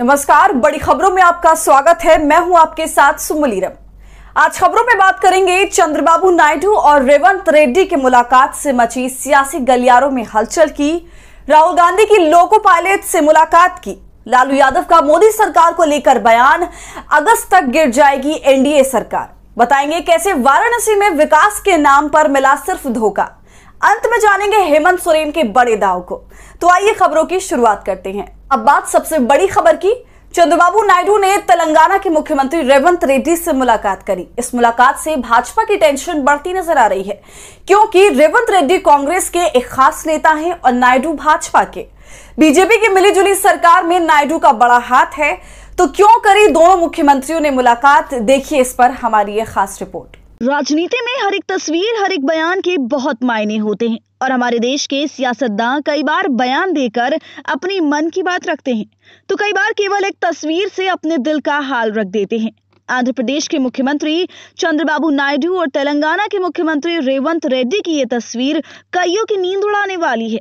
नमस्कार, बड़ी खबरों में आपका स्वागत है। मैं हूँ आपके साथ सुमलीरम आज खबरों में बात करेंगे चंद्रबाबू नायडू और रेवंत रेड्डी की मुलाकात से मची सियासी गलियारों में हलचल की, राहुल गांधी की लोको पायलट से मुलाकात की। लालू यादव का मोदी सरकार को लेकर बयान, अगस्त तक गिर जाएगी एनडीए सरकार। बताएँगे कैसे वाराणसी में विकास के नाम पर मिला सिर्फ़ धोखा। अंत में जानेंगे हेमंत सोरेन के बड़े दाव को। तो आइए खबरों की शुरुआत करते हैं। अब बात सबसे बड़ी खबर की। चंद्रबाबू नायडू ने तेलंगाना के मुख्यमंत्री रेवंत रेड्डी से मुलाकात करी। इस मुलाकात से भाजपा की टेंशन बढ़ती नज़र आ रही है, क्योंकि रेवंत रेड्डी कांग्रेस के एक खास नेता हैं और नायडू भाजपा के। बीजेपी की मिलीजुली सरकार में नायडू का बड़ा हाथ है तो क्यों करी दोनों मुख्यमंत्रियों ने मुलाकात? देखिए इस पर हमारी ये खास रिपोर्ट। राजनीति में हर एक तस्वीर, हर एक बयान के बहुत मायने होते हैं और हमारे देश के सियासतदान कई बार बयान देकर अपनी मन की बात रखते हैं। तो कई बार केवल एक तस्वीर से अपने दिल का हाल रख देते हैं। आंध्र प्रदेश के मुख्यमंत्री चंद्रबाबू नायडू और तेलंगाना के मुख्यमंत्री रेवंत रेड्डी की ये तस्वीर कईयों की नींद उड़ाने वाली है।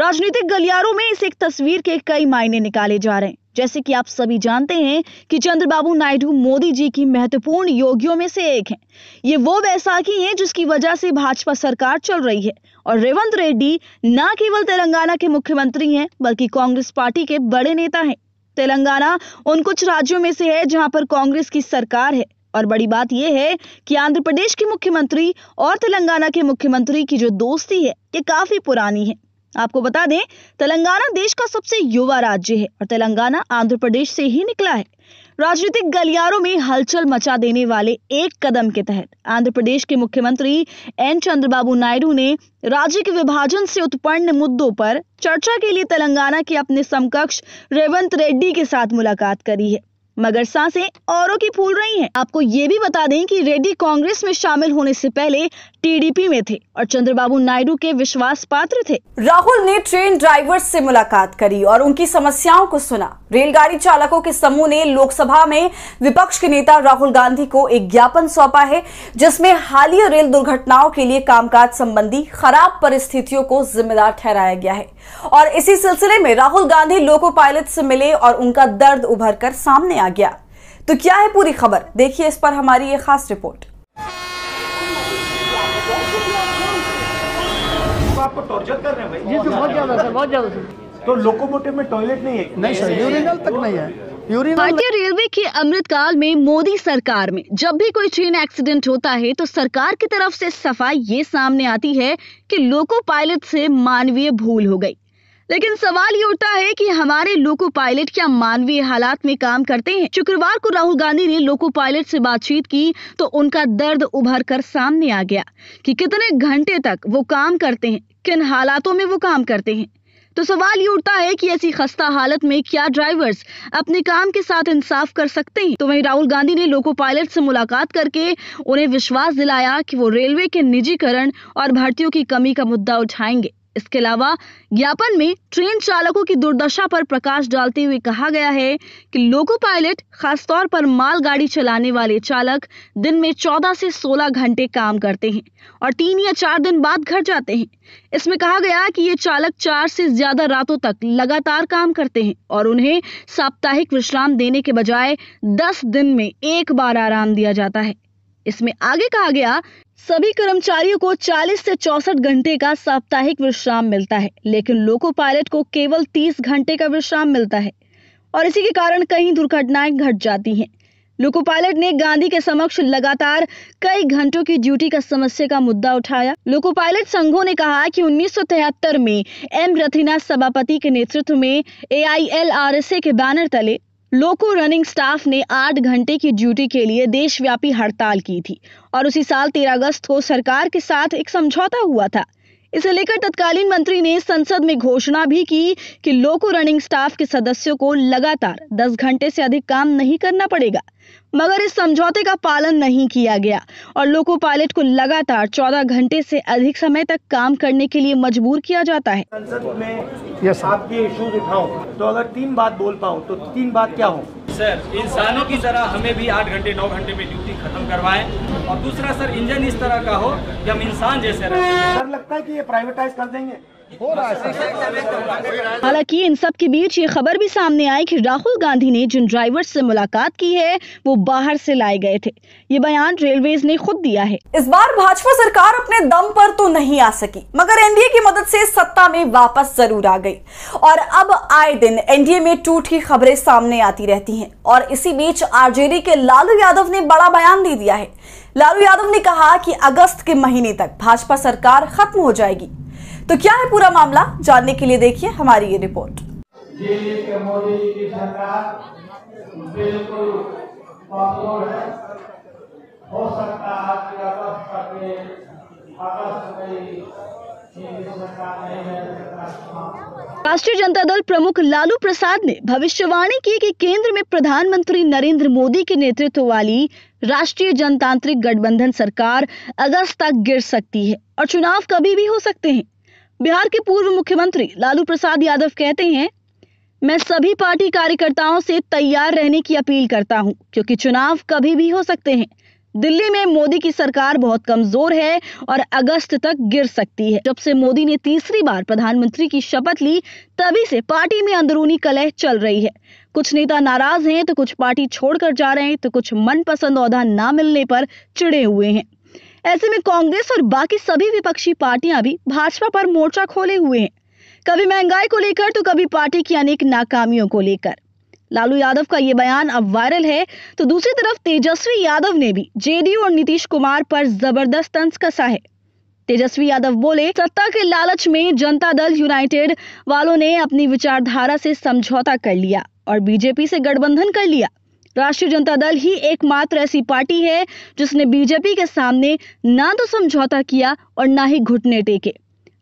राजनीतिक गलियारों में इस एक तस्वीर के कई मायने निकाले जा रहे हैं। जैसे कि आप सभी जानते हैं कि चंद्रबाबू नायडू मोदी जी की महत्वपूर्ण योगियों में से एक हैं। ये वो बैसाखी हैं जिसकी वजह से भाजपा सरकार चल रही है। और रेवंत रेड्डी न केवल तेलंगाना के मुख्यमंत्री हैं, बल्कि कांग्रेस पार्टी के बड़े नेता हैं। तेलंगाना उन कुछ राज्यों में से है जहाँ पर कांग्रेस की सरकार है। और बड़ी बात यह है कि आंध्र प्रदेश के मुख्यमंत्री और तेलंगाना के मुख्यमंत्री की जो दोस्ती है, ये काफ़ी पुरानी है। आपको बता दें, तेलंगाना देश का सबसे युवा राज्य है और तेलंगाना आंध्र प्रदेश से ही निकला है। राजनीतिक गलियारों में हलचल मचा देने वाले एक कदम के तहत आंध्र प्रदेश के मुख्यमंत्री एन. चंद्रबाबू नायडू ने राज्य के विभाजन से उत्पन्न मुद्दों पर चर्चा के लिए तेलंगाना के अपने समकक्ष रेवंत रेड्डी के साथ मुलाकात करी है। मगर साँसें औरों की फूल रही हैं। आपको ये भी बता दें कि रेड्डी कांग्रेस में शामिल होने से पहले टीडीपी में थे और चंद्रबाबू नायडू के विश्वास पात्र थे राहुल ने ट्रेन ड्राइवर से मुलाकात करी और उनकी समस्याओं को सुना रेलगाड़ी चालकों के समूह ने लोकसभा में विपक्ष के नेता राहुल गांधी को एक ज्ञापन सौंपा है जिसमें हालिया रेल दुर्घटनाओं के लिए कामकाज संबंधी खराब परिस्थितियों को जिम्मेदार ठहराया गया है। और इसी सिलसिले में राहुल गांधी लोको पायलट से मिले और उनका दर्द उभर कर सामने आ गया। तो क्या है पूरी खबर? देखिए इस पर हमारी ये खास रिपोर्ट। आपको टॉर्चर कर रहे हैं भाई। सर बहुत ज़्यादा सर बहुत ज़्यादा सर तो लोकोमोटिव में टॉयलेट नहीं है? नहीं सर यूरिनल तक नहीं है। भारतीय रेलवे के अमृतकाल में मोदी सरकार में जब भी कोई ट्रेन एक्सीडेंट होता है तो सरकार की तरफ़ से सफ़ाई ये सामने आती है कि लोको पायलट से मानवीय भूल हो गई। लेकिन सवाल ये उठता है कि हमारे लोको पायलट क्या मानवीय हालात में काम करते हैं? शुक्रवार को राहुल गांधी ने लोको पायलट से बातचीत की तो उनका दर्द उभर कर सामने आ गया कि कितने घंटे तक वो काम करते हैं किन हालातों में वो काम करते हैं। तो सवाल ये उठता है कि ऐसी खस्ता हालत में क्या ड्राइवर्स अपने काम के साथ इंसाफ कर सकते हैं? तो वहीं राहुल गांधी ने लोको पायलट से मुलाकात करके उन्हें विश्वास दिलाया कि वो रेलवे के निजीकरण और भर्तियों की कमी का मुद्दा उठाएँगे। इसके अलावा ज्ञापन में ट्रेन चालकों की दुर्दशा पर प्रकाश डालते हुए कहा गया है कि लोको पायलट, खासतौर पर मालगाड़ी चलाने वाले चालक, दिन में 14 से 16 घंटे काम करते हैं और तीन या चार दिन बाद घर जाते हैं। इसमें कहा गया कि ये चालक चार से ज़्यादा रातों तक लगातार काम करते हैं और उन्हें साप्ताहिक विश्राम देने के बजाय दस दिन में एक बार आराम दिया जाता है। इसमें आगे कहा गया सभी कर्मचारियों को 40 से चौसठ घंटे का साप्ताहिक विश्राम मिलता है, लेकिन लोको पायलट को केवल 30 घंटे का विश्राम मिलता है। और इसी के कारण कई दुर्घटनाएँ घट जाती हैं। लोको पायलट ने गांधी के समक्ष लगातार कई घंटों की ड्यूटी का समस्या का मुद्दा उठाया। लोको पायलट संघों ने कहा कि 1973 में एम रथीना सभापति के नेतृत्व में ए के बैनर तले लोको रनिंग स्टाफ ने आठ घंटे की ड्यूटी के लिए देशव्यापी हड़ताल की थी और उसी साल तेरह अगस्त को सरकार के साथ एक समझौता हुआ था। इसे लेकर तत्कालीन मंत्री ने संसद में घोषणा भी की कि लोको रनिंग स्टाफ के सदस्यों को लगातार 10 घंटे से अधिक काम नहीं करना पड़ेगा। मगर इस समझौते का पालन नहीं किया गया और लोको पायलट को लगातार 14 घंटे से अधिक समय तक काम करने के लिए मजबूर किया जाता है। संसद में Yes, आपके इश्यूज़ उठाऊं तो अगर तीन बात बोल पाऊँ तो तीन बात क्या हो? सर इंसानों की तरह हमें भी आठ घंटे नौ घंटे में ड्यूटी खत्म करवाएँ। और दूसरा सर इंजन इस तरह का हो कि हम इंसान जैसे रहें डर लगता है कि ये प्राइवेटाइज कर देंगे? हालाँकि इन सब के बीच ये खबर भी सामने आई कि राहुल गांधी ने जिन ड्राइवर से मुलाकात की है, वो बाहर से लाए गए थे। ये बयान रेलवे ने खुद दिया है। इस बार भाजपा सरकार अपने दम पर तो नहीं आ सकी, मगर एनडीए की मदद से सत्ता में वापस ज़रूर आ गई। और अब आए दिन एनडीए में टूट की खबरें सामने आती रहती हैं, और इसी बीच आरजेडी के लालू यादव ने बड़ा बयान दे दिया है। लालू यादव ने कहा कि अगस्त के महीने तक भाजपा सरकार खत्म हो जाएगी। तो क्या है पूरा मामला? जानने के लिए देखिए हमारी ये रिपोर्ट। है। सकता है कि अगस्त तक अगस्त राष्ट्रीय जनता दल प्रमुख लालू प्रसाद ने भविष्यवाणी की कि केंद्र में प्रधानमंत्री नरेंद्र मोदी के नेतृत्व वाली राष्ट्रीय जनतांत्रिक गठबंधन सरकार अगस्त तक गिर सकती है और चुनाव कभी भी हो सकते हैं। बिहार के पूर्व मुख्यमंत्री लालू प्रसाद यादव कहते हैं, मैं सभी पार्टी कार्यकर्ताओं से तैयार रहने की अपील करता हूँ, क्योंकि चुनाव कभी भी हो सकते हैं। दिल्ली में मोदी की सरकार बहुत कमज़ोर है और अगस्त तक गिर सकती है। जब से मोदी ने तीसरी बार प्रधानमंत्री की शपथ ली, तभी से पार्टी में अंदरूनी कलह चल रही है। कुछ नेता नाराज़ हैं तो कुछ पार्टी छोड़कर जा रहे हैं तो कुछ मनपसंद औहदा ना मिलने पर चिड़े हुए हैं। ऐसे में कांग्रेस और बाकी सभी विपक्षी पार्टियाँ भी भाजपा पर मोर्चा खोले हुए हैं। कभी महँगाई को लेकर तो कभी पार्टी की अनेक नाकामियों को लेकर। लालू यादव का ये बयान अब वायरल है तो दूसरी तरफ़ तेजस्वी यादव ने भी जेडीयू और नीतीश कुमार पर ज़बरदस्त तंज कसा है। तेजस्वी यादव बोले, सत्ता के लालच में जनता दल यूनाइटेड वालों ने अपनी विचारधारा से समझौता कर लिया और बीजेपी से गठबंधन कर लिया। राष्ट्रीय जनता दल ही एकमात्र ऐसी पार्टी है जिसने बीजेपी के सामने ना तो समझौता किया और ना ही घुटने टेके।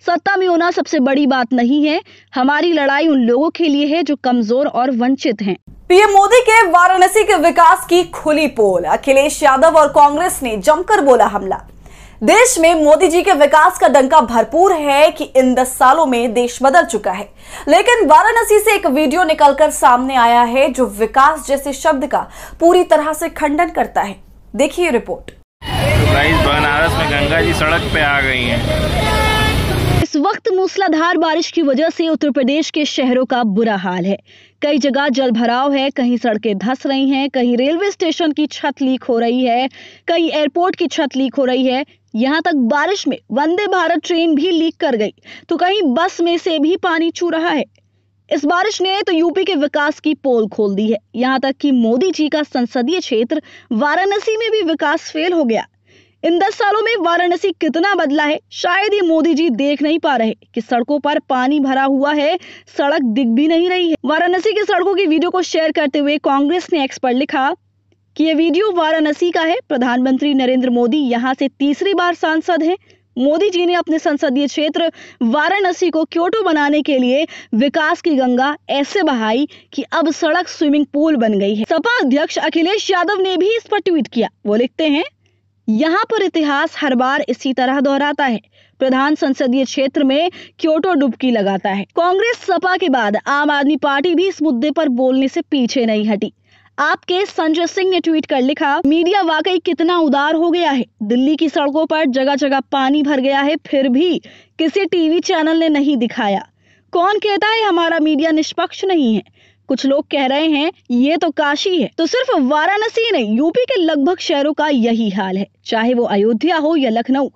सत्ता में होना सबसे बड़ी बात नहीं है। हमारी लड़ाई उन लोगों के लिए है जो कमज़ोर और वंचित हैं। पीएम मोदी के वाराणसी के विकास की खुली पोल। अखिलेश यादव और कांग्रेस ने जमकर बोला हमला। देश में मोदी जी के विकास का डंका भरपूर है कि इन दस सालों में देश बदल चुका है। लेकिन वाराणसी से एक वीडियो निकलकर सामने आया है, जो विकास जैसे शब्द का पूरी तरह से खंडन करता है। देखिए रिपोर्ट। बनारस में गंगा जी सड़क पे आ गई हैं। इस वक्त मूसलाधार बारिश की वजह से उत्तर प्रदेश के शहरों का बुरा हाल है। कई जगह जल भराव है, कहीं सड़कें धस रही हैं, कहीं रेलवे स्टेशन की छत लीक हो रही है कहीं एयरपोर्ट की छत लीक हो रही है। यहाँ तक बारिश में वंदे भारत ट्रेन भी लीक कर गई तो कहीं बस में से भी पानी छू रहा है। इस बारिश ने तो यूपी के विकास की पोल खोल दी है। यहाँ तक कि मोदी जी का संसदीय क्षेत्र वाराणसी में भी विकास फेल हो गया। इन दस सालों में वाराणसी कितना बदला है? शायद ये मोदी जी देख नहीं पा रहे कि सड़कों पर पानी भरा हुआ है। सड़क दिख भी नहीं रही है। वाराणसी की सड़कों की वीडियो को शेयर करते हुए कांग्रेस ने एक्स पर लिखा कि ये वीडियो वाराणसी का है। प्रधानमंत्री नरेंद्र मोदी यहाँ से तीसरी बार सांसद हैं। मोदी जी ने अपने संसदीय क्षेत्र वाराणसी को क्योटो बनाने के लिए विकास की गंगा ऐसे बहाई कि अब सड़क स्विमिंग पूल बन गई है। सपा अध्यक्ष अखिलेश यादव ने भी इस पर ट्वीट किया। वो लिखते हैं यहाँ पर इतिहास हर बार इसी तरह दोहराता है। प्रधान संसदीय क्षेत्र में क्योटो डुबकी लगाता है। कांग्रेस सपा के बाद आम आदमी पार्टी भी इस मुद्दे पर बोलने से पीछे नहीं हटी। आपके संजय सिंह ने ट्वीट कर लिखा, मीडिया वाकई कितना उदार हो गया है। दिल्ली की सड़कों पर जगह जगह पानी भर गया है, फिर भी किसी टीवी चैनल ने नहीं दिखाया। कौन कहता है हमारा मीडिया निष्पक्ष नहीं है? कुछ लोग कह रहे हैं, ये तो काशी है। तो सिर्फ़ वाराणसी नहीं, यूपी के लगभग शहरों का यही हाल है, चाहे वो अयोध्या हो या लखनऊ।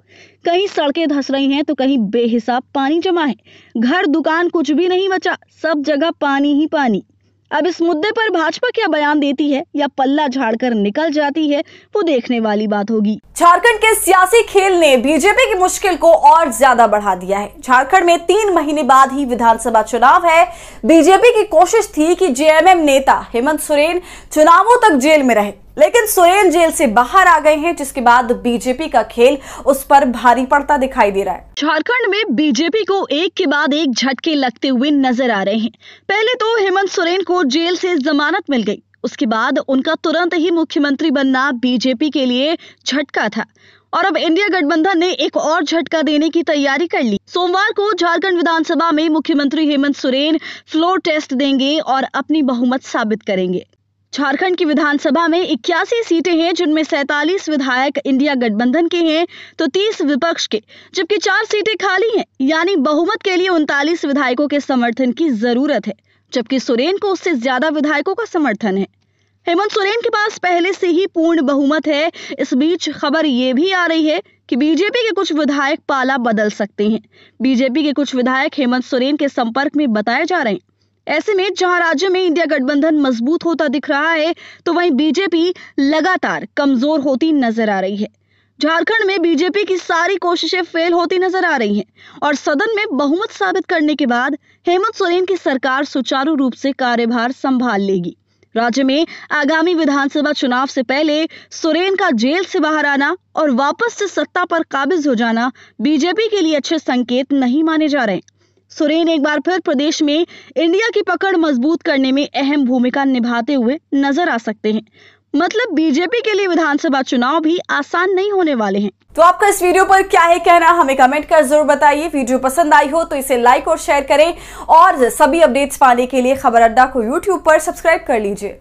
कहीं सड़कें धस रही हैं तो कहीं बेहिसाब पानी जमा है। घर, दुकान कुछ भी नहीं बचा, सब जगह पानी ही पानी। अब इस मुद्दे पर भाजपा क्या बयान देती है या पल्ला झाड़कर निकल जाती है, वो देखने वाली बात होगी। झारखंड के सियासी खेल ने बीजेपी की मुश्किल को और ज़्यादा बढ़ा दिया है। झारखंड में तीन महीने बाद ही विधानसभा चुनाव है। बीजेपी की कोशिश थी कि जेएमएम नेता हेमंत सोरेन चुनावों तक जेल में रहे। लेकिन सोरेन जेल से बाहर आ गए हैं, जिसके बाद बीजेपी का खेल उस पर भारी पड़ता दिखाई दे रहा है। झारखंड में बीजेपी को एक के बाद एक झटके लगते हुए नज़र आ रहे हैं। पहले तो हेमंत सोरेन को जेल से जमानत मिल गई। उसके बाद उनका तुरंत ही मुख्यमंत्री बनना बीजेपी के लिए झटका था। और अब इंडिया गठबंधन ने एक और झटका देने की तैयारी कर ली। सोमवार को झारखंड विधानसभा में मुख्यमंत्री हेमंत सोरेन फ्लोर टेस्ट देंगे और अपनी बहुमत साबित करेंगे। झारखंड की विधानसभा में इक्यासी सीटें हैं, जिनमें सैतालीस विधायक इंडिया गठबंधन के हैं तो तीस विपक्ष के, जबकि चार सीटें खाली हैं, यानी बहुमत के लिए उनतालीस विधायकों के समर्थन की ज़रूरत है, जबकि सोरेन को उससे ज़्यादा विधायकों का समर्थन है। हेमंत सोरेन के पास पहले से ही पूर्ण बहुमत है, इस बीच खबर ये भी आ रही है कि बीजेपी के कुछ विधायक पाला बदल सकते हैं। बीजेपी के कुछ विधायक हेमंत सोरेन के संपर्क में बताए जा रहे हैं। ऐसे में जहाँ राज्य में इंडिया गठबंधन मज़बूत होता दिख रहा है तो वहीं बीजेपी लगातार कमज़ोर होती नज़र आ रही है। झारखंड में बीजेपी की सारी कोशिशें फेल होती नज़र आ रही हैं और सदन में बहुमत साबित करने के बाद हेमंत सोरेन की सरकार सुचारू रूप से कार्यभार संभाल लेगी। राज्य में आगामी विधानसभा चुनाव से पहले सोरेन का जेल से बाहर आना और वापस से सत्ता पर काबिज हो जाना बीजेपी के लिए अच्छे संकेत नहीं माने जा रहे। सोरेन एक बार फिर प्रदेश में इंडिया की पकड़ मज़बूत करने में अहम भूमिका निभाते हुए नज़र आ सकते हैं। मतलब बीजेपी के लिए विधानसभा चुनाव भी आसान नहीं होने वाले हैं। तो आपका इस वीडियो पर क्या है कहना, हमें कमेंट कर ज़रूर बताइए। वीडियो पसंद आई हो तो इसे लाइक और शेयर करें। और सभी अपडेट्स पाने के लिए खबर अड्डा को यूट्यूब पर सब्सक्राइब कर लीजिए।